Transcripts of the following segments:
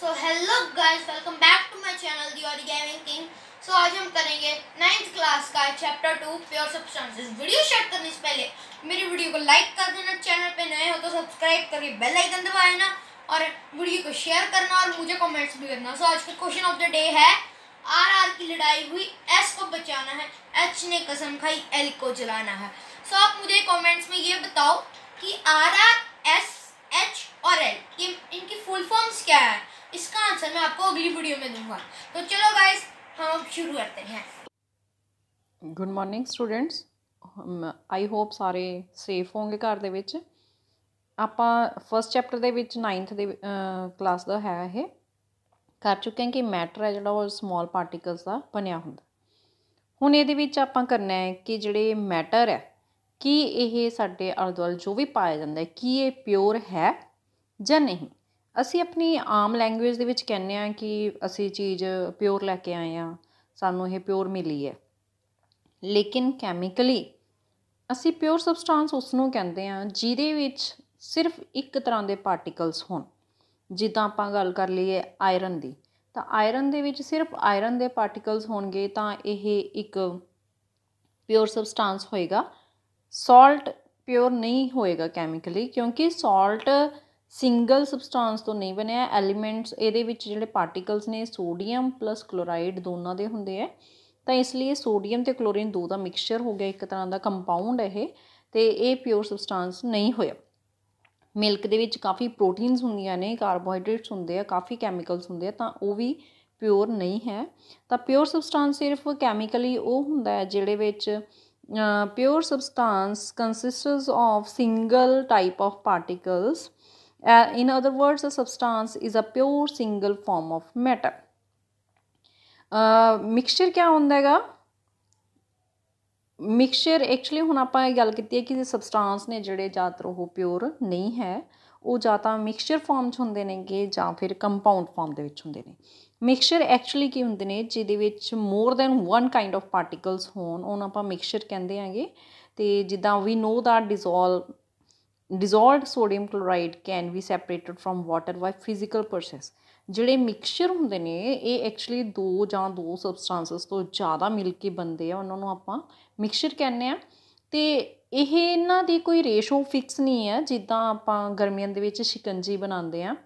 So hello guys welcome back to my channel the और gaming king so आज हम करेंगे नाइन्थ क्लास का chapter two pure substances video start करने से पहले मेरी वीडियो को लाइक कर देना चैनल पे नए हो तो सब्सक्राइब करके बेल आइकन दबा देना और वीडियो को शेयर करना और मुझे कमेंट्स भी करना। सो so, आज का क्वेश्चन ऑफ़ द डे है आर आर की लड़ाई हुई एस को बचाना है एच ने कसम खाई एल को जलाना है। सो so, आप मुझे कमेंट्स में ये बताओ कि आर आर एस एच और एल इनकी फुल फॉर्म्स क्या है? इसका आंसर मैं आपको अगली वीडियो में दूंगा तो चलो गाइस हम अब शुरू करते हैं good morning students I hope ਸਾਰੇ ਸੇਫ ਹੋਵੋਗੇ ਘਰ ਦੇ ਵਿੱਚ ਆਪਾਂ ਫਸਟ ਚੈਪਟਰ ਦੇ ਵਿੱਚ 9th ਦੇ ਕਲਾਸ ਦਾ ਹੈ ਇਹ ਕਰ ਚੁੱਕੇ ਹਾਂ ਕਿ ਮੈਟਰ ਹੈ ਜਿਹੜਾ ਉਹ ਸਮਾਲ ਪਾਰਟੀਕਲਸ ਦਾ ਬਣਿਆ ਹੁੰਦਾ ਹੁਣ ਇਹਦੇ ਵਿੱਚ ਆਪਾਂ ਕਰਨਾ ਹੈ ਕਿ ਜਿਹੜੇ ਮੈਟਰ ਹੈ ਕੀ ਇਹ ਸਾਡੇ ਆਲੇ ਦੁਆਲੇ ਜੋ ਵੀ ਪਾਇਆ ਜਾਂਦਾ ਹੈ ਕੀ ਇਹ ਪਿਓਰ ਹੈ ਜਾਂ ਨਹੀਂ ਅਸੀਂ ਆਪਣੀ ਆਮ ਲੈਂਗੁਏਜ ਦੇ ਵਿੱਚ ਕਹਿੰਦੇ ਹਾਂ ਕਿ ਅਸੀਂ ਚੀਜ਼ ਪਿਓਰ ਲੈ ਕੇ ਆਏ ਹਾਂ, ਸਾਨੂੰ ਇਹ ਪਿਓਰ ਮਿਲੀ ਹੈ। ਲੇਕਿਨ ਕੈਮੀਕਲੀ ਅਸੀਂ ਪਿਓਰ ਸਬਸਟੈਂਸ ਉਸ ਨੂੰ ਕਹਿੰਦੇ ਹਾਂ ਜਿਹਦੇ ਵਿੱਚ ਸਿਰਫ ਇੱਕ ਤਰ੍ਹਾਂ ਦੇ ਪਾਰਟੀਕਲਸ ਹੋਣ। ਜਿੱਦਾਂ ਆਪਾਂ ਗੱਲ ਕਰ ਲਈਏ ਆਇਰਨ ਦੀ, ਤਾਂ ਆਇਰਨ ਦੇ ਵਿੱਚ ਸਿਰਫ ਆਇਰਨ ਦੇ ਪਾਰਟੀਕਲਸ ਹੋਣਗੇ ਤਾਂ ਇਹ ਇੱਕ ਪਿਓਰ ਸਬਸਟੈਂਸ ਹੋਏਗਾ। ਸਾਲਟ ਪਿਓਰ ਨਹੀਂ ਹੋਏਗਾ ਕੈਮੀਕਲੀ ਕਿਉਂਕਿ ਸਾਲਟ ਸਿੰਗਲ ਸਬਸਟਾਂਸ ਤੋਂ ਨਹੀਂ ਬਣਿਆ, ਐਲੀਮੈਂਟਸ ਇਹਦੇ ਵਿੱਚ ਜਿਹੜੇ ਪਾਰਟੀਕਲਸ ਨੇ ਸੋਡੀਅਮ ਪਲੱਸ ਕਲੋਰਾਈਡ ਦੋਨਾਂ ਦੇ ਹੁੰਦੇ ਆ। ਤਾਂ ਇਸ ਲਈ ਸੋਡੀਅਮ ਤੇ ਕਲੋਰੀਨ ਦੋ ਦਾ ਮਿਕਸਚਰ ਹੋ ਗਿਆ, ਇੱਕ ਤਰ੍ਹਾਂ ਦਾ ਕੰਪਾਊਂਡ ਇਹ, ਤੇ ਇਹ ਪਿਓਰ ਸਬਸਟਾਂਸ ਨਹੀਂ ਹੋਇਆ। ਮਿਲਕ ਦੇ ਵਿੱਚ ਕਾਫੀ ਪ੍ਰੋਟੀਨਸ ਹੁੰਦੀਆਂ ਨੇ ਕਾਰਬੋਹਾਈਡਰੇਟਸ ਹੁੰਦੇ ਆ, ਕਾਫੀ ਕੈਮੀਕਲਸ ਹੁੰਦੇ ਆ, ਤਾਂ ਉਹ ਵੀ ਪਿਓਰ ਨਹੀਂ ਹੈ। ਤਾਂ ਪਿਓਰ ਸਬਸਟਾਂਸ ਸਿਰਫ ਕੈਮੀਕਲੀ ਉਹ ਹੁੰਦਾ ਹੈ ਜਿਹੜੇ ਵਿੱਚ pure substance consists of single type of particles in other words a substance is a pure single form of matter. Mixture ਕਿਆ ਹੁੰਦਾ ਹੈਗਾ ਮਿਕਸਚਰ ਐਕਚੁਅਲੀ ਹੁਣ ਆਪਾਂ ਇਹ ਗੱਲ ਕੀਤੀ ਹੈ ਕਿ ਸਬਸਟੈਂਸ ਨੇ ਜਿਹੜੇ ਜ਼ਿਆਦਾਤਰ ਉਹ ਪਿਓਰ ਨਹੀਂ ਹੈ ਉਹ ਜਾਂ ਤਾਂ ਮਿਕਸਚਰ ਫਾਰਮ 'ਚ ਹੁੰਦੇ ਨੇਗੇ ਜਾਂ ਫਿਰ ਕੰਪਾਊਂਡ ਫਾਰਮ ਦੇ ਵਿੱਚ ਹੁੰਦੇ ਨੇ ਮਿਕਸਚਰ ਐਕਚੁਅਲੀ ਕੀ ਹੁੰਦੇ ਨੇ ਜਿਹਦੇ ਵਿੱਚ more than one kind of particles ਹੋਣ ਉਹਨੂੰ ਆਪਾਂ ਮਿਕਸਚਰ ਕਹਿੰਦੇ ਆਂਗੇ ਤੇ ਜਿੱਦਾਂ we know the dissolve dissolved sodium chloride can be separated from water by physical process. ਜਿਹੜੇ ਮਿਕਸਚਰ ਹੁੰਦੇ ਨੇ, ਇਹ ਐਕਚੁਅਲੀ ਦੋ ਜਾਂ ਦੋ ਸਬਸਟੈਂਸਸ ਤੋਂ ਜ਼ਿਆਦਾ ਮਿਲ ਕੇ ਬਣਦੇ ਆ, ਉਹਨਾਂ ਨੂੰ ਆਪਾਂ ਮਿਕਸਚਰ ਕਹਿੰਦੇ ਆ। ਤੇ ਇਹ ਇਹਨਾਂ ਦੀ ਕੋਈ ਰੇਸ਼ੋ ਫਿਕਸ ਨਹੀਂ ਹੈ, ਜਿੱਦਾਂ ਆਪਾਂ ਗਰਮੀਆਂ ਦੇ ਵਿੱਚ ਸ਼ਿਕੰਜੀ ਬਣਾਉਂਦੇ ਆ,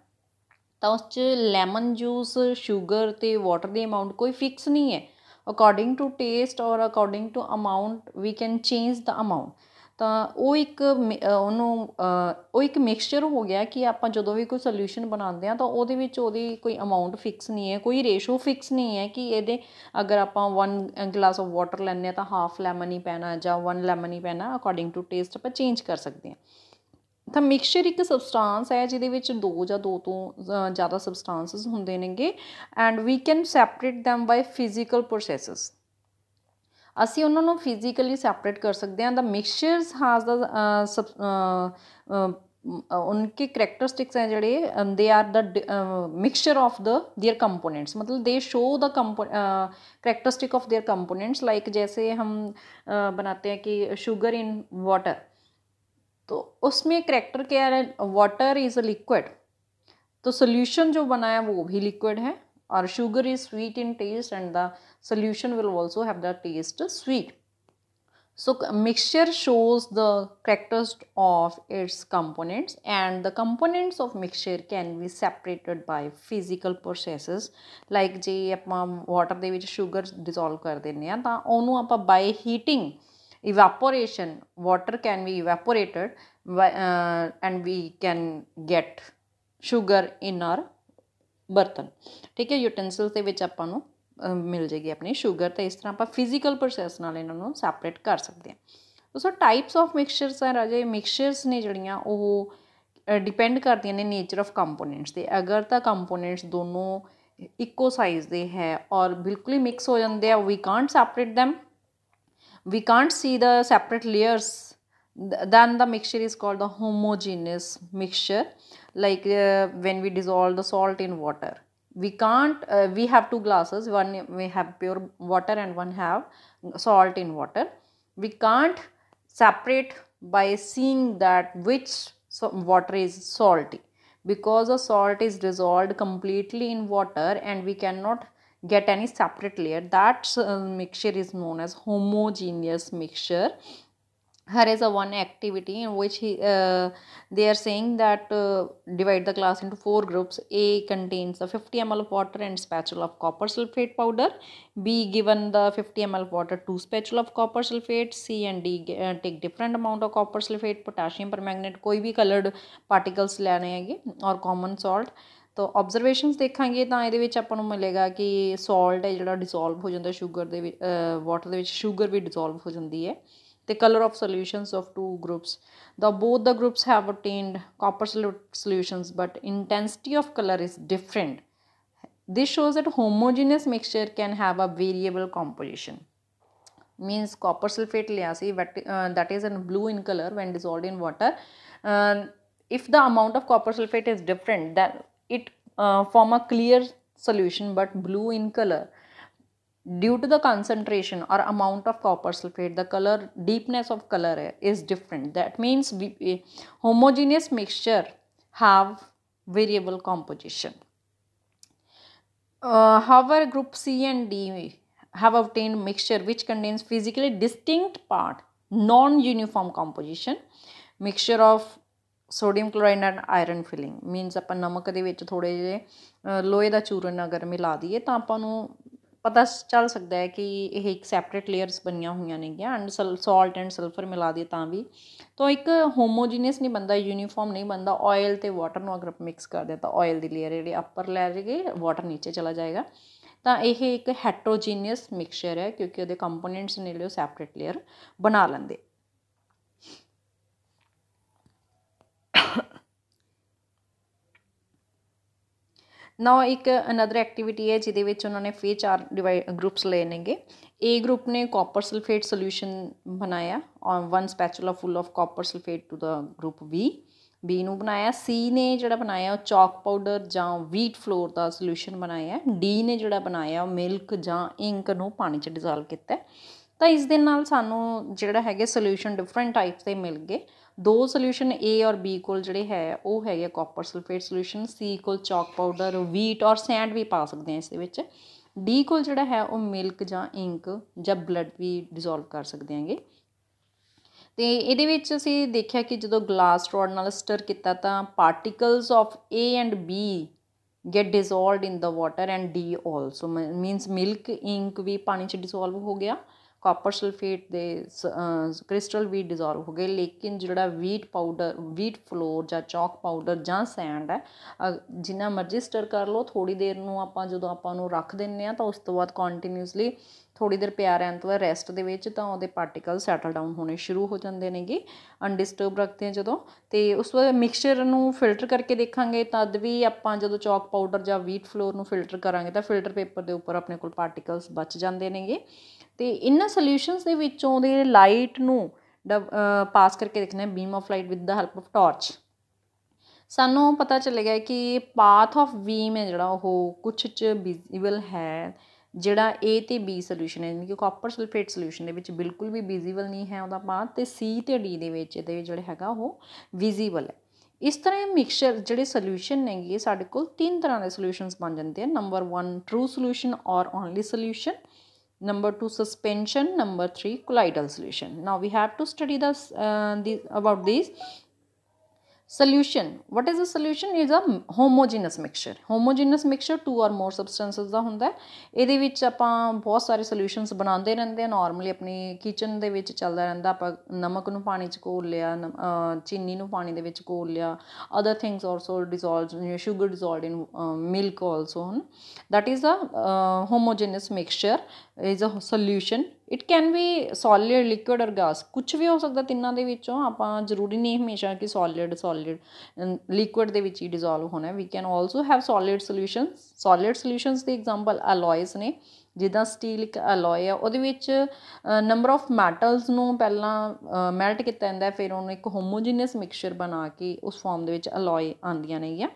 ਤਾਂ ਉਸ 'ਚ ਲੈਮਨ ਜੂਸ ਸ਼ੂਗਰ ਤੇ ਵਾਟਰ ਦੀ ਅਮਾਉਂਟ ਕੋਈ ਫਿਕਸ ਨਹੀਂ ਹੈ। According to taste or according to amount we can change the amount ਤਾਂ ਉਹ ਇੱਕ ਉਹਨੂੰ ਉਹ ਇੱਕ ਮਿਕਸਚਰ ਹੋ ਗਿਆ ਕਿ ਆਪਾਂ ਜਦੋਂ ਵੀ ਕੋਈ ਸੋਲੂਸ਼ਨ ਬਣਾਉਂਦੇ ਆ ਤਾਂ ਉਹਦੇ ਵਿੱਚ ਉਹਦੀ ਕੋਈ ਅਮਾਉਂਟ ਫਿਕਸ ਨਹੀਂ ਹੈ, ਕੋਈ ਰੇਸ਼ੋ ਫਿਕਸ ਨਹੀਂ ਹੈ ਕਿ ਇਹਦੇ ਅਗਰ ਆਪਾਂ 1 ਗਲਾਸ ਆਫ ਵਾਟਰ ਲੈਂਦੇ ਆ ਤਾਂ ਹਾਫ ਲੈਮਨ ਹੀ ਪੈਣਾ ਜਾਂ 1 ਲੈਮਨ ਹੀ ਪੈਣਾ ਅਕੋਰਡਿੰਗ ਟੂ ਟੇਸਟ ਆਪਾਂ ਚੇਂਜ ਕਰ ਸਕਦੇ ਆ ਤਾਂ ਮਿਕਸਚਰ ਇੱਕ ਸਬਸਟੈਂਸ ਹੈ ਜਿਹਦੇ ਵਿੱਚ ਦੋ ਜਾਂ ਦੋ ਤੋਂ ਜ਼ਿਆਦਾ ਸਬਸਟੈਂਸਸ ਹੁੰਦੇ ਨੇਗੇ and we can separate them by physical processes ਅਸੀਂ ਉਹਨਾਂ ਨੂੰ ਫਿਜ਼ੀਕਲੀ ਸੈਪਰੇਟ ਕਰ ਸਕਦੇ ਹਾਂ ਦਾ ਮਿਕਸਚਰਸ ਹਾਸ ਦਾ उनके करेक्टरिस्टिक्स हैं जड़े they are the mixture of the their components मतलब they show the characteristic of their components like जैसे हम बनाते हैं कि शुगर इन वाटर तो उसमें करेक्टर क्या है वाटर इज़ अ लिक्विड तो सोल्यूशन जो बना है वो भी लिक्विड है और sugar is sweet in taste and the solution will also have the taste sweet so mixture shows the characters of its components and the components of mixture can be separated by physical processes like ਜੇ ਆਪਾਂ water ਦੇ ਵਿੱਚ sugar dissolve ਕਰ ਦਿੰਦੇ ਆ ਤਾਂ ਉਹਨੂੰ ਆਪਾਂ ਬਾਈ heating evaporation water can be evaporated uh, and we can get sugar in our ਬਰਤਨ ਠੀਕ ਹੈ ਯੂਟੈਂਸਿਲਸ ਦੇ ਵਿੱਚ ਆਪਾਂ ਨੂੰ ਮਿਲ ਜੇਗੀ ਆਪਣੀ ਸ਼ੂਗਰ ਤੇ ਇਸ ਤਰ੍ਹਾਂ ਆਪਾਂ ਫਿਜ਼ੀਕਲ ਪ੍ਰੋਸੈਸ ਨਾਲ ਇਹਨਾਂ ਨੂੰ ਸੈਪਰੇਟ ਕਰ ਸਕਦੇ ਹਾਂ ਸੋ ਟਾਈਪਸ ਆਫ ਮਿਕਸਚਰਸ ਆ ਰਾਜੇ ਮਿਕਸਚਰਸ ਨੇ ਜਿਹੜੀਆਂ ਉਹ ਡਿਪੈਂਡ ਕਰਦੀਆਂ ਨੇ ਨੇਚਰ ਆਫ ਕੰਪੋਨੈਂਟਸ ਤੇ ਅਗਰ ਤਾਂ ਕੰਪੋਨੈਂਟਸ ਦੋਨੋਂ ਇੱਕੋ ਸਾਈਜ਼ ਦੇ ਹੈ ਔਰ ਬਿਲਕੁਲ ਹੀ ਮਿਕਸ ਹੋ ਜਾਂਦੇ ਆ we can't separate them we can't see the separate layers then the mixture is called the homogeneous mixture. Like uh, when we dissolve the salt in water we can't uh, we have two glasses. One we have pure water and one have salt in water. We can't separate by seeing that which water is salty. Because the salt is dissolved completely in water and we cannot get any separate layer that uh, mixture is known as homogeneous mixture here is a one activity in which he, uh, they are saying that uh, divide the class into four groups a contains the 50 ml of water and spatula of copper sulfate powder b given the 50 ml of water two spatula of copper sulfate c and d uh, take different amount of copper sulfate potassium permanganate ਕੋਈ ਵੀ colored particles ਲੈਣੇ ਹੈਗੇ ਔਰ common salt ਤੋ observations ਦੇਖਾਂਗੇ ਤਾਂ ਇਹਦੇ ਵਿੱਚ ਆਪਾਂ ਨੂੰ ਮਿਲੇਗਾ ਕਿ ਸਾਲਟ ਹੈ ਜਿਹੜਾ ਡਿਸੋਲਵ ਹੋ ਜਾਂਦਾ ਸ਼ੂਗਰ ਦੇ ਵਿੱਚ ਵਾਟਰ ਦੇ ਵਿੱਚ ਸ਼ੂਗਰ ਵੀ ਡਿਸੋਲਵ ਹੋ ਜਾਂਦੀ ਹੈ The color of solutions of two groups. The both the groups have obtained copper solutions but intensity of color is different. This shows that homogeneous mixture can have a variable composition. Means copper sulfate liya si but uh, that is in blue in color when dissolved in water uh, if the amount of copper sulfate is different then it uh, form a clear solution but blue in color due to the concentration or amount of copper sulfate the color deepness of color is different that means we, homogeneous mixture have variable composition uh, however group c and d have obtained mixture which contains physically distinct part non-uniform composition mixture of sodium chloride and iron filing means ਆਪਾਂ ਨਮਕ ਦੇ ਵਿੱਚ ਥੋੜੇ ਜਿਹੇ ਲੋਹੇ ਦਾ ਚੂਰਨ ਅਗਰ ਮਿਲਾ ਦਈਏ ਤਾਂ ਆਪਾਂ ਨੂੰ ਪਤਾ ਚੱਲ ਸਕਦਾ ਹੈ ਕਿ ਇਹ ਇੱਕ ਸੈਪਰੇਟ ਲੇਅਰਸ ਬਣੀਆਂ ਹੋਈਆਂ ਨੇਗੀਆਂ ਐਂਡ ਸਾਲਟ ਐਂਡ ਸਲਫਰ ਮਿਲਾ ਦੇ ਤਾਂ ਵੀ। ਤਾਂ ਇੱਕ ਹੋਮੋਜੀਨੀਅਸ ਨਹੀਂ ਬਣਦਾ ਯੂਨੀਫਾਰਮ ਨਹੀਂ ਬਣਦਾ ਆਇਲ ਤੇ ਵਾਟਰ ਨੂੰ ਅਗਰ ਮਿਕਸ ਕਰਦੇ ਤਾਂ ਆਇਲ ਦੀ ਲੇਅਰ ਜਿਹੜੀ ਅਪਰ ਲੈ ਜਾਏਗੀ ਵਾਟਰ ਨੀਚੇ ਚਲਾ ਜਾਏਗਾ। ਤਾਂ ਇਹ ਇੱਕ ਹੈਟਰੋਜੀਨੀਅਸ ਮਿਕਸਚਰ ਹੈ ਕਿਉਂਕਿ ਉਹਦੇ ਕੰਪੋਨੈਂਟਸ ਨੇ ਲਿਓ ਸੈਪਰੇਟ ਲੇਅਰ ਬਣਾ ਲੈਂਦੇ। ਨਾ ਇੱਕ ਅਨਦਰ ਐਕਟੀਵਿਟੀ ਹੈ ਜਿਹਦੇ ਵਿੱਚ ਉਹਨਾਂ ਨੇ ਫੇ ਚਾਰ ਡਿਵਾਈਡ ਗਰੁੱਪਸ ਲਏ ਨੇਗੇ। ਏ ਗਰੁੱਪ ਨੇ ਕਾਪਰ ਸਲਫੇਟ ਸੋਲੂਸ਼ਨ ਬਣਾਇਆ on one spatula full of copper sulphate two the group B B ਨੂੰ ਬਣਾਇਆ। ਸੀ ਨੇ ਜਿਹੜਾ ਬਣਾਇਆ, ਉਹ ਚੌਕ ਪਾਊਡਰ ਜਾਂ ਵੀਟ ਫਲੋਰ ਦਾ ਸੋਲੂਸ਼ਨ ਬਣਾਇਆ। ਡੀ ਨੇ ਜਿਹੜਾ ਬਣਾਇਆ, ਉਹ ਮਿਲਕ ਜਾਂ ਇੰਕ ਨੂੰ ਪਾਣੀ 'ਚ ਡਿਸੋਲਵ ਕੀਤਾ। ਤਾਂ ਇਸ ਦੇ ਨਾਲ ਸਾਨੂੰ ਜਿਹੜਾ ਹੈਗੇ ਸੋਲੂਸ਼ਨ ਡਿਫਰੈਂਟ ਟਾਈਪਸ ਦੇ ਮਿਲ ਗਏ। ਦੋ ਸੋਲੂਸ਼ਨ A ਔਰ B ਕੋਲ ਜਿਹੜੇ ਹੈ ਉਹ ਹੈਗੇ ਕਾਪਰ ਸਲਫੇਟ ਸੋਲੂਸ਼ਨ C ਕੋਲ ਚਾਕ ਪਾਊਡਰ ਵੀਟ ਔਰ ਸੈਂਡ ਵੀ ਪਾ ਸਕਦੇ ਆ ਇਸ ਦੇ ਵਿੱਚ D ਕੋਲ ਜਿਹੜਾ ਹੈ ਉਹ ਮਿਲਕ ਜਾਂ ਇੰਕ ਜਾਂ ਬਲੱਡ ਵੀ ਡਿਸੋਲਵ ਕਰ ਸਕਦੇ ਆਂਗੇ ਤੇ ਇਹਦੇ ਵਿੱਚ ਅਸੀਂ ਦੇਖਿਆ ਕਿ ਜਦੋਂ ਗਲਾਸ ਰੋਡ ਨਾਲ ਸਟਰ ਕੀਤਾ ਤਾਂ particles of A and B get dissolved in the water and D also means milk ink ਵੀ ਪਾਣੀ 'ਚ ਡਿਸੋਲਵ ਹੋ ਗਿਆ ਕਾਪਰ ਸਲਫੇਟ ਦੇ ਕ੍ਰਿਸਟਲ ਵੀ ਡਿਸੋਲਵ ਹੋ ਗਏ ਲੇਕਿਨ ਜਿਹੜਾ ਵੀਟ ਪਾਊਡਰ ਵੀਟ ਫਲੋਰ ਜਾਂ ਚੌਕ ਪਾਊਡਰ ਜਾਂ ਸੈਂਡ ਹੈ ਜਿੰਨਾ ਮਰਜ਼ੀ ਸਟਰ ਕਰ ਲਓ ਥੋੜੀ ਦੇਰ ਨੂੰ ਆਪਾਂ ਜਦੋਂ ਆਪਾਂ ਨੂੰ ਰੱਖ ਦਿੰਨੇ ਆ ਤਾਂ ਉਸ ਤੋਂ ਬਾਅਦ ਕੰਟੀਨਿਊਸਲੀ ਥੋੜੀ ਦੇਰ ਪਿਆ ਰਹਿਣ ਤੋਂ ਬਾਅਦ ਰੈਸਟ ਦੇ ਵਿੱਚ ਤਾਂ ਉਹਦੇ ਪਾਰਟੀਕਲ ਸੈਟਲ ਡਾਊਨ ਹੋਣੇ ਸ਼ੁਰੂ ਹੋ ਜਾਂਦੇ ਨੇਗੇ ਅਨਡਿਸਟਰਬ ਰੱਖਦੇ ਆ ਜਦੋਂ ਤੇ ਉਸ ਤੋਂ ਬਾਅਦ ਮਿਕਸਚਰ ਨੂੰ ਫਿਲਟਰ ਕਰਕੇ ਦੇਖਾਂਗੇ ਤਦ ਵੀ ਆਪਾਂ ਜਦੋਂ ਚੌਕ ਪਾਊਡਰ ਜਾਂ ਵੀਟ ਫਲੋਰ ਨੂੰ ਫਿਲਟਰ ਕਰਾਂਗੇ ਤਾਂ ਫਿਲਟਰ ਪੇਪਰ ਦੇ ਉੱਪਰ ਆਪਣੇ ਕੋਲ ਪਾਰਟੀਕਲਸ ਬਚ ਜਾਂਦੇ ਨੇਗੇ ਅਤੇ ਇਹਨਾਂ ਸੋਲੂਸ਼ਨਸ ਦੇ ਵਿੱਚੋਂ ਦੇ ਲਾਈਟ ਨੂੰ ਪਾਸ ਕਰਕੇ ਦੇਖਣਾ beam of light with the help of torch ਸਾਨੂੰ ਪਤਾ ਚੱਲੇਗਾ ਕਿ ਪਾਥ ਆਫ ਬੀਮ ਹੈ ਜਿਹੜਾ, ਉਹ ਕੁਛ ਚ ਵਿਜ਼ੀਬਲ ਹੈ, ਜਿਹੜਾ A ਤੇ B ਸੋਲੂਸ਼ਨ ਹੈ ਜਿਵੇਂ ਕਿ ਕਾਪਰ ਸਲਫੇਟ ਸੋਲੂਸ਼ਨ ਦੇ ਵਿੱਚ ਬਿਲਕੁਲ ਵੀ ਵਿਜ਼ੀਬਲ ਨਹੀਂ ਹੈ ਉਹਦਾ ਪਾਥ ਤੇ C ਤੇ D ਦੇ ਵਿੱਚ ਇਹਦੇ ਜਿਹੜੇ ਹੈਗਾ, ਉਹ ਵਿਜ਼ੀਬਲ ਹੈ। ਇਸ ਤਰ੍ਹਾਂ ਮਿਕਸਚਰ ਜਿਹੜੇ ਸੋਲੂਸ਼ਨ ਨੇਗੇ, ਸਾਡੇ ਕੋਲ ਤਿੰਨ ਤਰ੍ਹਾਂ ਦੇ ਸੋਲੂਸ਼ਨਸ ਬਣ ਜਾਂਦੇ ਆ। Number 1 true solution or only solution number 2 suspension. Number 3 colloidal solution. Now we have to study this, uh, the, about these solution what is a solution is a homogeneous mixture homogeneous mixture two or more substances ਦਾ ਹੁੰਦਾ ਹੈ ਇਹਦੇ ਵਿੱਚ ਆਪਾਂ ਬਹੁਤ ਸਾਰੇ solutions ਬਣਾਉਂਦੇ ਰਹਿੰਦੇ ਆ ਨਾਰਮਲੀ ਆਪਣੀ ਕਿਚਨ ਦੇ ਵਿੱਚ ਚੱਲਦਾ ਰਹਿੰਦਾ ਆਪਾਂ ਨਮਕ ਨੂੰ ਪਾਣੀ 'ਚ ਘੋਲ ਲਿਆ ਚੀਨੀ ਨੂੰ ਪਾਣੀ ਦੇ ਵਿੱਚ ਘੋਲ ਲਿਆ other things also dissolved sugar dissolved in uh, milk also that is a uh, homogeneous mixture is a solution it can be solid liquid or gas ਕੁਝ ਵੀ ਹੋ ਸਕਦਾ ਤਿੰਨਾਂ ਦੇ ਵਿੱਚੋਂ, ਆਪਾਂ ਜ਼ਰੂਰੀ ਨਹੀਂ ਹਮੇਸ਼ਾ ਕਿ ਸੋਲਿਡ ਸੋਲਿਡ ਲਿਕੁਇਡ ਦੇ ਵਿੱਚ ਹੀ ਡਿਸੋਲਵ ਹੋਣਾ we can also have solid solutions solid solutions ਦੇ ਐਗਜ਼ਾਮਪਲ ਅਲੋਇਸ ਨੇ, ਜਿੱਦਾਂ ਸਟੀਲ ਇੱਕ ਅਲੋਏ ਆ, ਉਹਦੇ ਵਿੱਚ ਨੰਬਰ ਆਫ ਮੈਟਲਸ ਨੂੰ ਪਹਿਲਾਂ ਮੈਲਟ ਕੀਤਾ ਜਾਂਦਾ ਫਿਰ ਉਹਨੂੰ ਇੱਕ ਹੋਮੋਜੀਨੀਅਸ ਮਿਕਸਚਰ ਬਣਾ ਕੇ ਉਸ ਫਾਰਮ ਦੇ ਵਿੱਚ ਅਲੋਏ ਆਉਂਦੀਆਂ ਨੇਗੀਆਂ।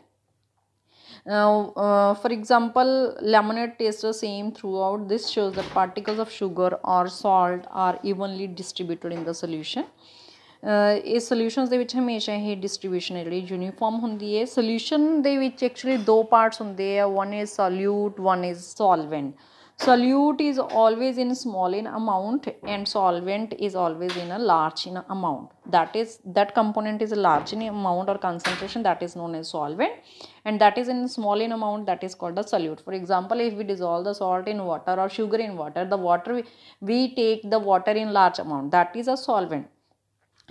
Now, uh, for example, lemonade tastes the same throughout. This shows that particles of sugar or salt are evenly distributed in the solution. ਇਹ ਸੋਲੂਸ਼ਨਸ ਦੇ ਵਿੱਚ ਹਮੇਸ਼ਾ ਇਹ ਡਿਸਟ੍ਰੀਬਿਊਸ਼ਨ ਜਿਹੜੀ ਯੂਨੀਫਾਰਮ ਹੁੰਦੀ ਹੈ ਸੋਲੂਸ਼ਨ ਦੇ ਵਿੱਚ ਐਕਚੁਅਲੀ ਦੋ ਪਾਰਟਸ ਹੁੰਦੇ ਆ one is solute one is ਸੋਲਵੈਂਟ solute is always in small in amount and solvent is always in a large in amount. That is that component is a large in amount or concentration that is known as solvent and that is in small in amount that is called a solute. For example if we dissolve the salt in water or sugar in water the water we, we take the water in large amount. That is a solvent.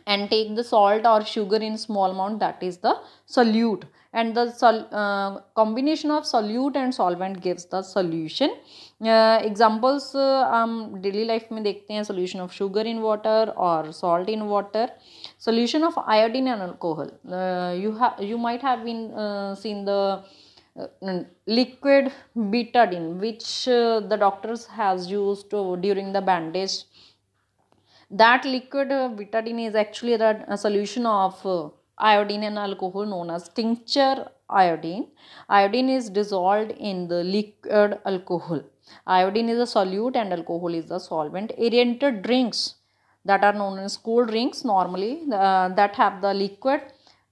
And take the salt or sugar in small amount that is the solute and the sol, uh, combination of solute and solvent gives the solution uh, examples हम daily life में देखते हैं solution of sugar in water or salt in water solution of iodine and alcohol uh, you have you might have been uh, seen the uh, liquid betadine which uh, the doctors has used to, during the bandage that liquid uh, betadine is actually the a solution of uh, iodine and alcohol known as tincture iodine. Iodine is dissolved in the liquid alcohol. Iodine is a solute and alcohol is the solvent aerated drinks that are known as cool drinks. Normally uh, that have the liquid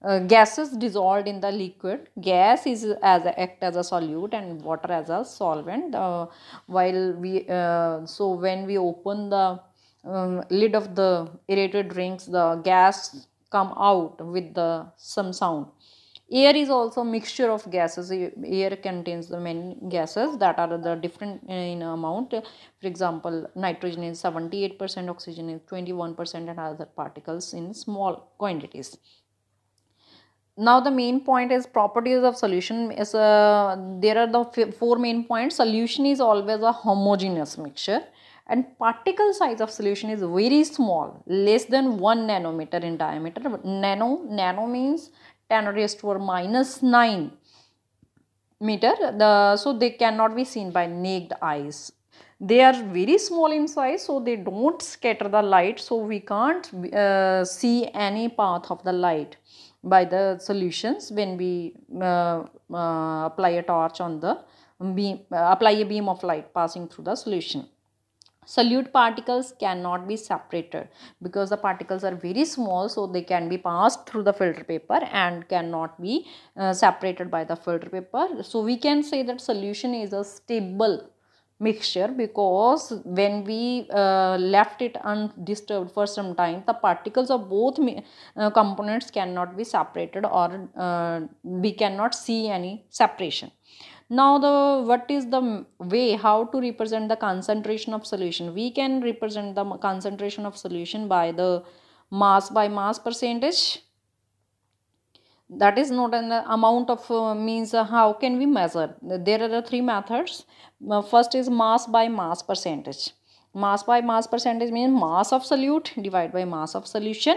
uh, gases dissolved in the liquid. Gas is as a, act as a solute and water as a solvent. Uh, while we uh, so when we open the um, lid of the aerated drinks the gas come out with the some sound. Air is also mixture of gases. Air contains the many gases that are the different in amount. For example nitrogen is 78% oxygen is 21% and other particles in small quantities. Now the main point is properties of solution. Is uh, there are the four main points. Solution is always a homogeneous mixture and particle size of solution is very small less than 1 nanometer in diameter nano nano means 10 raised to minus 9 meter. The so they cannot be seen by naked eyes. They are very small in size so they don't scatter the light so we can't uh, see any path of the light by the solutions when we uh, uh, apply a torch on the beam apply a beam of light passing through the solution solute particles cannot be separated because the particles are very small so they can be passed through the filter paper and cannot be uh, separated by the filter paper. So we can say that solution is a stable mixture because when we uh, left it undisturbed for some time the particles of both uh, components cannot be separated or uh, we cannot see any separation now the what is the way how to represent the concentration of solution? We can represent the concentration of solution by the mass by mass percentage. That is not an amount of uh, means uh, how can we measure? There are the three methods. Uh, first is mass by mass percentage. Mass by mass percentage means mass of solute divided by mass of solution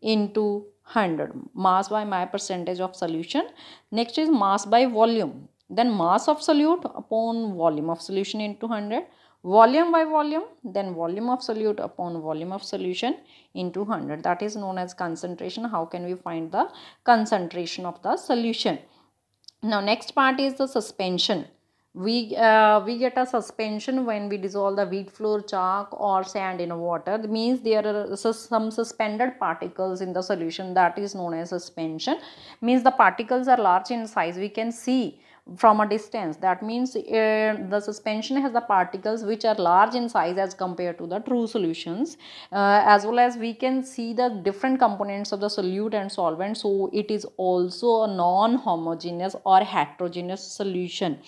into 100 mass by my percentage of solution. Next is mass by volume then mass of solute upon volume of solution into 100 volume by volume then volume of solute upon volume of solution into 100 that is known as concentration. How can we find the concentration of the solution? Now next part is the suspension. We uh, we get a suspension when we dissolve the wheat flour chalk or sand in water. Means there are some suspended particles in the solution that is known as suspension. Means the particles are large in size. We can see from a distance. That means uh, the suspension has the particles which are large in size as compared to the true solutions. Uh, as well as we can see the different components of the solute and solvent. So it is also a non-homogeneous or heterogeneous solution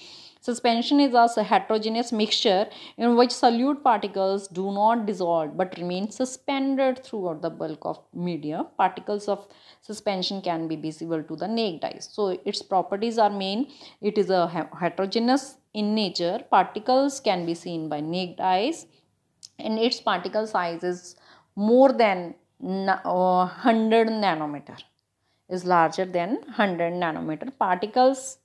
Suspension is a heterogeneous mixture in which solute particles do not dissolve but remain suspended throughout the bulk of medium. Particles of suspension can be visible to the naked eye. So its properties are main. It is a heterogeneous in nature. Particles can be seen by naked eyes and its particle size is more than 100 uh, nanometer is larger than 100 nanometer. Particles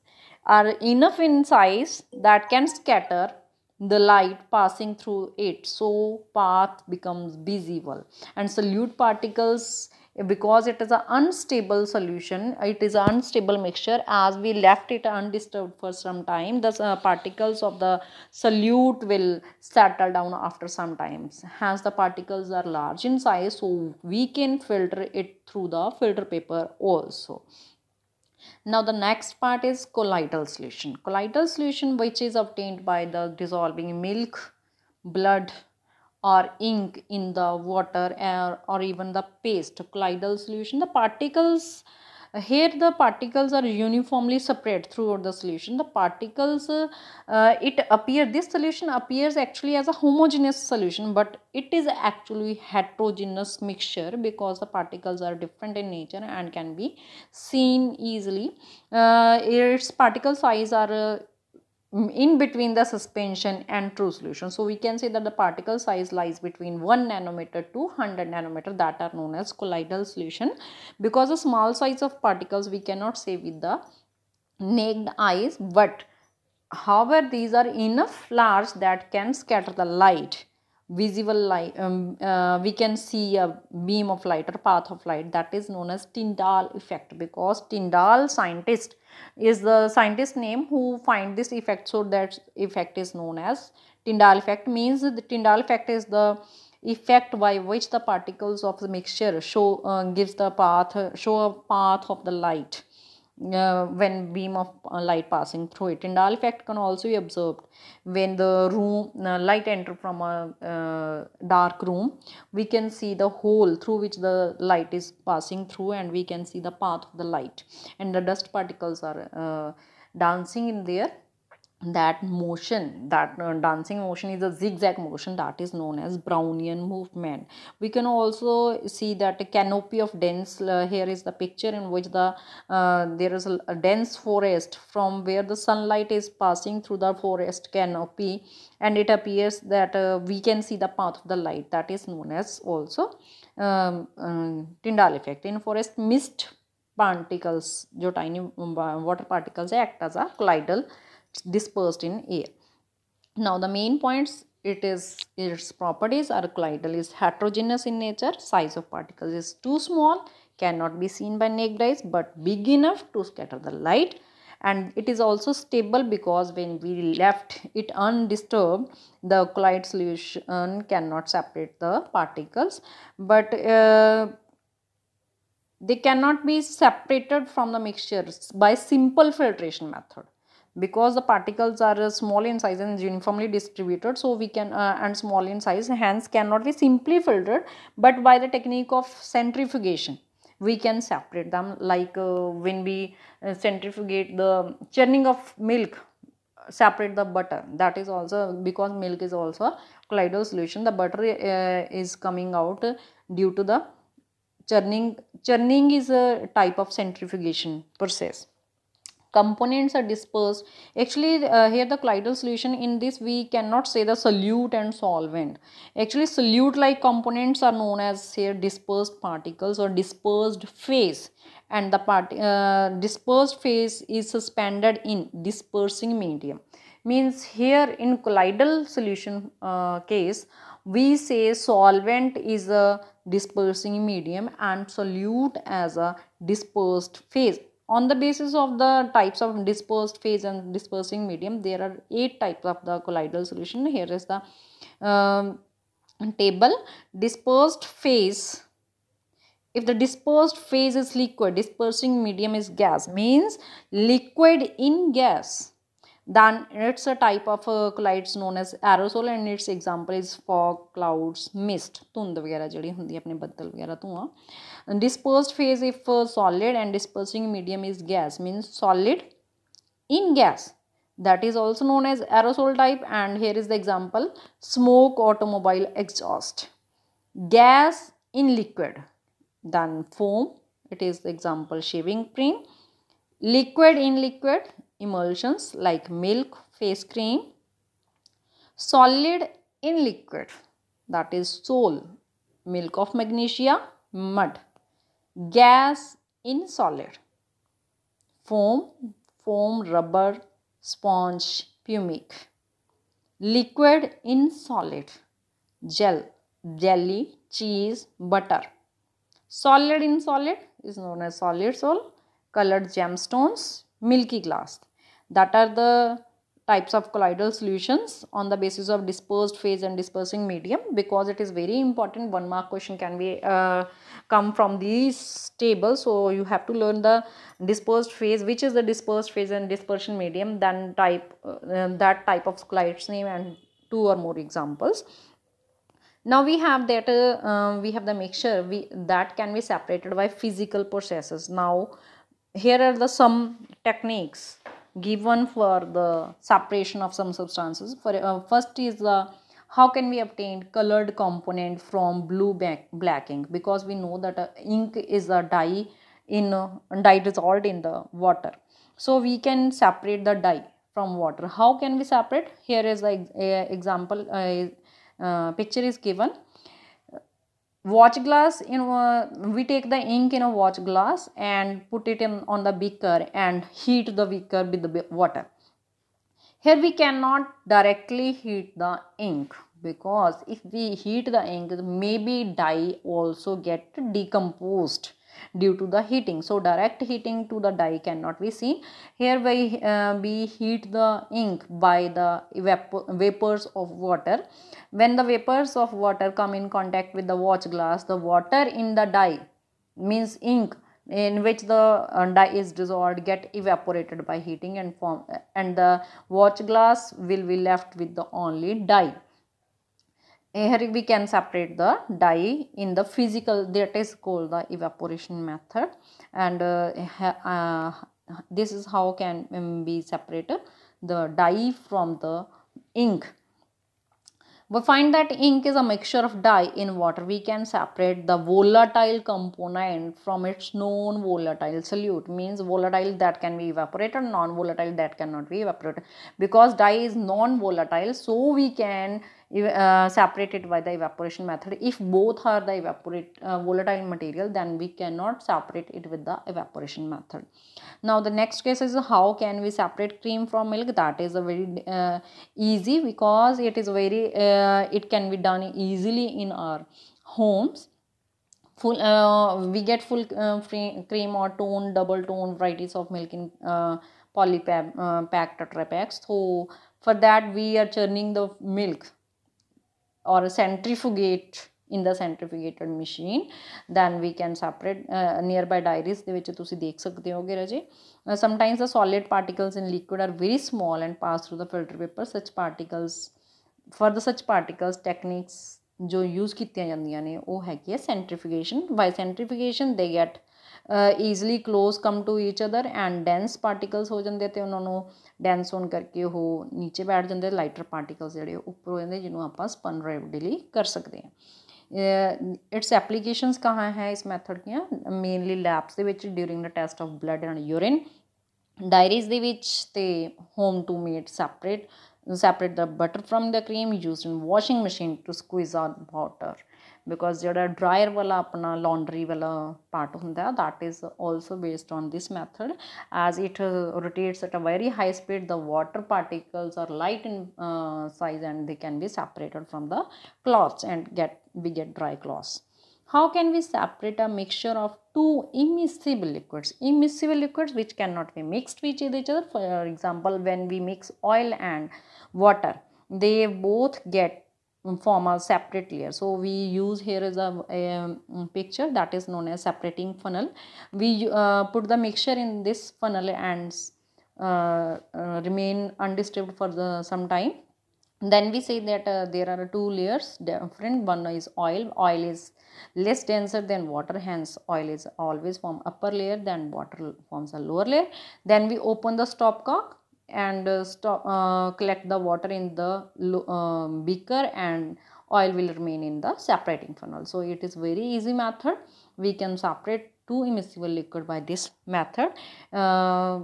are enough in size that can scatter the light passing through it. So path becomes visible. And solute particles because it is an unstable solution it is an unstable mixture. As we left it undisturbed for some time the uh, particles of the solute will settle down after some times. Hence the particles are large in size so we can filter it through the filter paper also now the next part is colloidal solution. Colloidal solution which is obtained by the dissolving milk blood or ink in the water or, or even the paste. Colloidal solution the particles here the particles are uniformly separate throughout the solution. The particles uh, it appear this solution appears actually as a homogeneous solution but it is actually heterogeneous mixture because the particles are different in nature and can be seen easily. Uh, its particle size are uh, in between the suspension and true solution. So we can say that the particle size lies between 1 nanometer to 100 nanometer that are known as colloidal solution. Because the small size of particles we cannot say with the naked eyes but however these are enough large that can scatter the light visible light um, uh, we can see a beam of light or path of light that is known as tyndall effect because tyndall scientist is the scientist name who find this effect. So that effect is known as tyndall effect. Means the tyndall effect is the effect by which the particles of the mixture show uh, gives the path show a path of the light uh, when beam of uh, light passing through it. Tyndall effect can also be observed when the room uh, light enter from a uh, dark room. We can see the hole through which the light is passing through and we can see the path of the light and the dust particles are uh, dancing in there that motion that uh, dancing motion is a zigzag motion that is known as brownian movement. We can also see that a canopy of dense uh, here is the picture in which the uh, there is a, a, dense forest from where the sunlight is passing through the forest canopy and it appears that uh, we can see the path of the light that is known as also um, um, tyndall effect. In forest mist particles जो tiny water particles act as a colloidal dispersed in air. Now the main points it is its properties are colloidal is heterogeneous in nature size of particles is too small cannot be seen by naked eyes but big enough to scatter the light. And it is also stable because when we left it undisturbed the colloid solution cannot separate the particles. But uh, they cannot be separated from the mixtures by simple filtration method because the particles are small in size and uniformly distributed so we can uh, and small in size hence cannot be simply filtered but by the technique of centrifugation we can separate them. Like uh, when we uh, centrifugate the churning of milk separate the butter. That is also because milk is also colloidal solution the butter uh, is coming out due to the churning. Churning is a type of centrifugation process components are dispersed. Actually uh, here the colloidal solution in this we cannot say the solute and solvent. Actually solute like components are known as here dispersed particles or dispersed phase. And the part uh, dispersed phase is suspended in dispersing medium. Means here in colloidal solution uh, case we say solvent is a dispersing medium and solute as a dispersed phase on the basis of the types of dispersed phase and dispersing medium there are eight types of the colloidal solution. Here is the um, table. Dispersed phase. If the dispersed phase is liquid dispersing medium is gas means liquid in gas then it's a type of uh, colloids known as aerosol and its example is fog clouds mist ਧੁੰਦ ਵਗੈਰਾ ਜਿਹੜੀ ਹੁੰਦੀ ਆਪਣੇ ਬੱਦਲ ਵਗੈਰਾ ਧੂਆਂ dispersed phase if uh, solid and dispersing medium is gas means solid in gas that is also known as aerosol type and here is the example smoke automobile exhaust gas in liquid then foam it is the example shaving cream liquid in liquid emulsions like milk, face cream, solid in liquid that is sole, milk of magnesia, mud, gas in solid, foam, foam, rubber, sponge, pumic, liquid in solid, gel, jelly, cheese, butter, solid in solid is known as solid soul colored gemstones milky glass that are the types of colloidal solutions on the basis of dispersed phase and dispersing medium because it is very important. One mark question can be uh, come from these tables. So you have to learn the dispersed phase which is the dispersed phase and dispersion medium then type uh, that type of colloids name and two or more examples. Now we have that uh, um, we have the mixture. We that can be separated by physical processes. Now here are the some techniques given for the separation of some substances. For uh, first is the how can we obtain colored component from blue black, black ink because we know that uh, ink is a dye in uh, dye dissolved in the water. So we can separate the dye from water. How can we separate? Here is the example uh, uh, picture is given watch glass in uh, we take the ink in a watch glass and put it in on the beaker and heat the beaker with the water. Here we cannot directly heat the ink because if we heat the ink maybe dye also get decomposed due to the heating. So direct heating to the dye cannot be seen. Here we, uh, we heat the ink by the vapors of water. When the vapors of water come in contact with the watch glass the water in the dye means ink in which the uh, dye is dissolved get evaporated by heating and form and the watch glass will be left with the only dye here we can separate the dye in the physical that is called the evaporation method and uh, uh, this is how can um, be separated the dye from the ink we find that ink is a mixture of dye in water. We can separate the volatile component from its non-volatile solute. Means volatile that can be evaporated, non-volatile that cannot be evaporated. Because dye is non-volatile, so we can uh, separated by the evaporation method. If both are the evaporate uh, volatile material then we cannot separate it with the evaporation method. Now the next case is how can we separate cream from milk? That is a very uh, easy because it is very uh, it can be done easily in our homes. Full uh, we get full uh, free cream or tone double tone varieties of milk in uh, polypack uh, packed tetra packs so for that we are churning the milk or centrifugate in the centrifugated machine then we can separate uh, nearby diaries ਦੇ ਵਿੱਚ ਤੁਸੀਂ ਦੇਖ ਸਕਦੇ ਹੋਗੇ ਰਜੇ sometimes the solid particles in liquid are very small and pass through the filter paper such particles for the such particles techniques ਜੋ use ਕੀਤੀਆਂ ਜਾਂਦੀਆਂ ਨੇ ਉਹ ਹੈਗੀ ਹੈ ਸੈਂਟਰੀਫਿਊਗੇਸ਼ਨ ਬਾਈ ਸੈਂਟਰੀਫਿਊਗੇਸ਼ਨ ਦੇ get easily close come to each other and dense particles ਹੋ ਜਾਂਦੇ ਤੇ ਉਹਨਾਂ ਨੂੰ ਡੈਂਸ ਹੋਣ ਕਰਕੇ ਉਹ ਨੀਚੇ ਬੈਠ ਜਾਂਦੇ ਲਾਈਟਰ ਪਾਰਟੀਕਲਸ ਜਿਹੜੇ ਉੱਪਰ ਹੋ ਜਾਂਦੇ ਜਿਹਨੂੰ ਆਪਾਂ ਸਪਨ ਰੈਪਿਡਲੀ ਕਰ ਸਕਦੇ ਹਾਂ ਇਟਸ ਐਪਲੀਕੇਸ਼ਨਸ ਕਹਾਂ ਹੈ ਇਸ ਮੈਥਡ ਦੀਆਂ? ਮੇਨਲੀ ਲੈਬਸ ਦੇ ਵਿੱਚ during the test of blood and urine dairies ਦੇ ਵਿੱਚ ਤੇ home to made separate separate the butter from the cream used in washing machine to squeeze out water because ਜਿਹੜਾ ਡਰਾਇਰ ਵਾਲਾ ਆਪਣਾ laundry ਵਾਲਾ part ਹੁੰਦਾ that is also based on this method as it uh, rotates at a very high speed the water particles are light in uh, size and they can be separated from the cloths and get we get dry cloths how can we separate a mixture of two immiscible liquids? Immiscible liquids which cannot be mixed with each other. For example when we mix oil and water they both get form a separate layer. So we use here is a, a picture that is known as separating funnel. We uh, put the mixture in this funnel and uh, uh, remain undisturbed for the some time. Then we say that uh, there are two layers different. One is oil. Oil is less denser than water hence oil is always form upper layer then water forms a lower layer then we open the stopcock and uh, stop, uh, collect the water in the uh, beaker and oil will remain in the separating funnel. So it is very easy method. We can separate two immiscible liquid by this method. Uh,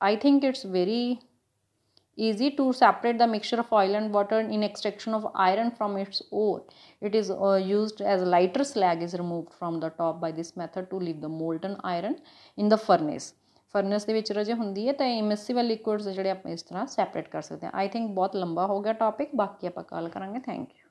I think it's very easy to separate the mixture of oil and water in extraction of iron from its ore. It is uh, used as lighter slag is removed from the top by this method to leave the molten iron in the furnace. Furnace ਦੇ ਵਿੱਚ ਰਜੇ ਹੁੰਦੀ ਹੈ ਤਾਂ ਇਮਿਸਿਬਲ ਲਿਕੁਇਡਸ ਜਿਹੜੇ ਆਪਾਂ ਇਸ ਤਰ੍ਹਾਂ separate ਕਰ ਸਕਦੇ ਹਾਂ ਆਈ ਥਿੰਕ ਬਹੁਤ ਲੰਬਾ ਹੋ ਗਿਆ ਟੌਪਿਕ ਬਾਕੀ ਆਪਾਂ ਕਾਲ ਕਰਾਂਗੇ ਥੈਂਕ ਯੂ